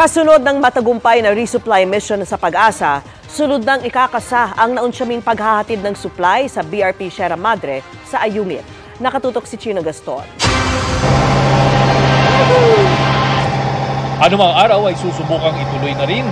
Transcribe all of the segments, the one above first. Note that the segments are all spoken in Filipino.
Kasunod ng matagumpay na resupply mission sa pag-asa, sunod ng ikakasa ang naunsyaming paghahatid ng supply sa BRP Sierra Madre sa Ayungin. Nakatutok si Chino Gaston. Anumang araw ay susubukang ituloy na rin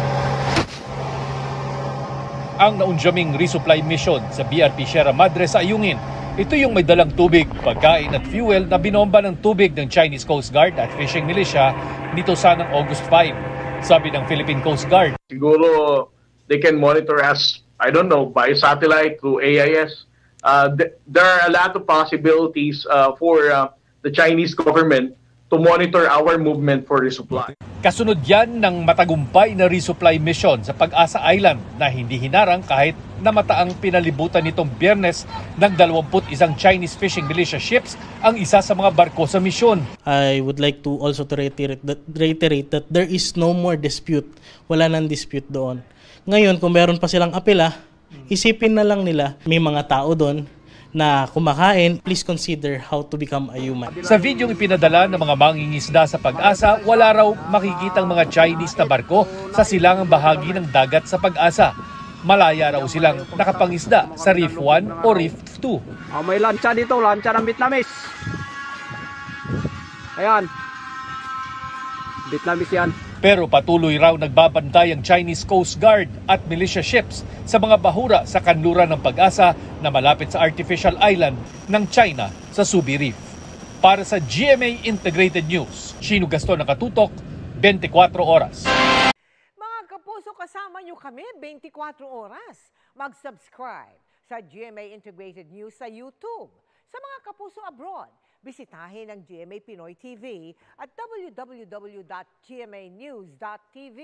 ang naunjaming resupply mission sa BRP Sierra Madre sa Ayungin. Ito yung may dalang tubig, pagkain at fuel na binomba ng tubig ng Chinese Coast Guard at fishing militia nito sanang August 5. Sabi ng Philippine Coast Guard, siguro they can monitor us, I don't know, by satellite through AIS. Uh, th- there are a lot of possibilities uh, for uh, the Chinese government to monitor our movement for resupply. Kasunod yan ng matagumpay na resupply mission sa Pag-asa Island na hindi hinarang kahit namataang pinalibutan nitong biyernes ng 21 Chinese fishing militia ships ang isa sa mga barko sa misyon. I would like to also to reiterate that, reiterate that there is no more dispute. Wala nang dispute doon. Ngayon, kung meron pa silang apela, isipin na lang nila may mga tao doon na kumakain, please consider how to become a human. Sa videong ipinadala ng mga mangingisda sa pag-asa, wala raw makikitang mga Chinese na barko sa silangang bahagi ng dagat sa pag-asa. Malaya raw silang nakapangisda sa Reef 1 o Reef 2. Oh, may lancha dito, lancha ng Vietnamese. Ayan. Vietnamese yan. Pero patuloy raw nagbabantay ang Chinese Coast Guard at militia ships sa mga bahura sa kanluran ng pag-asa na malapit sa artificial island ng China sa Subi Reef. Para sa GMA Integrated News, Chino Gaston nakatutok, 24 oras. Mga kapuso, kasama nyo kami 24 oras. Mag-subscribe sa GMA Integrated News sa YouTube. Sa mga kapuso abroad, bisitahin ang GMA Pinoy TV at www.gmanews.tv.